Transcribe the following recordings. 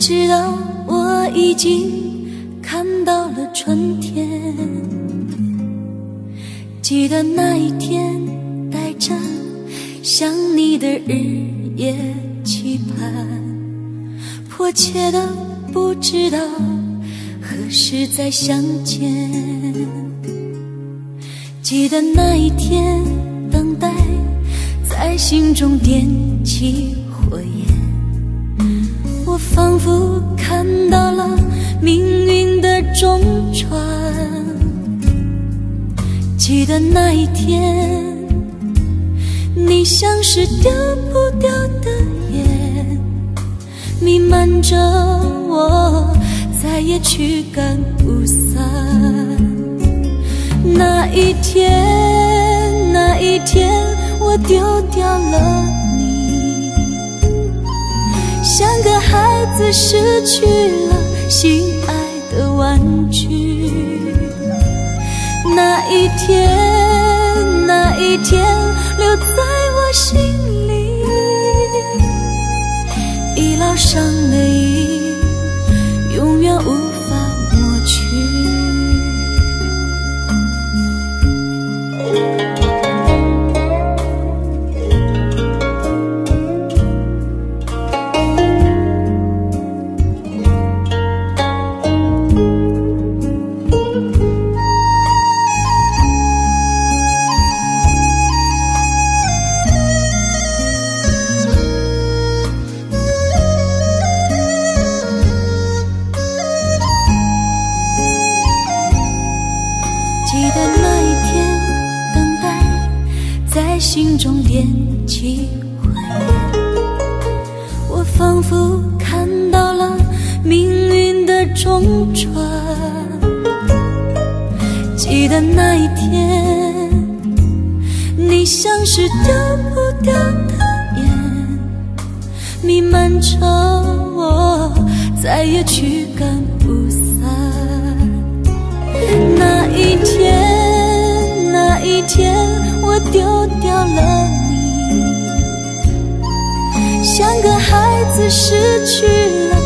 我知道我已经看到了春天。记得那一天，带着想你的日夜期盼，迫切的不知道何时再相见。记得那一天，等待在心中点起火焰，我仿佛看到了命运的中转。记得那一天，你像是丢不掉的烟，弥漫着我，再也驱赶不散。那一天，那一天，我丢掉了失去了心爱的玩具。那一天，那一天，留在我心里，已烙上心中点起火焰，我仿佛看到了命运的中转。记得那一天，你像是丢不掉的烟，弥漫着我，再也驱赶孩子失去了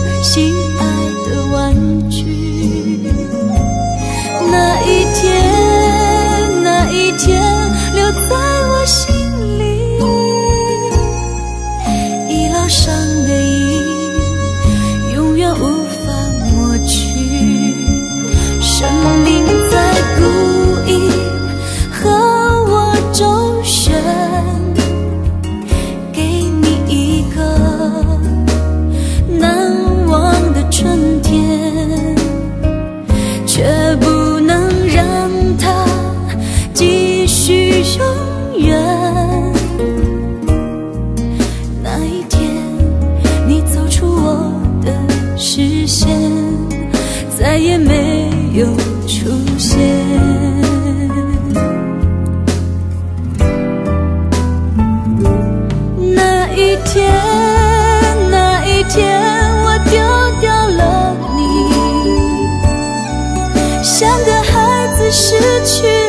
又出现。那一天，那一天，我丢掉了你，像个孩子失去。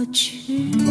过去。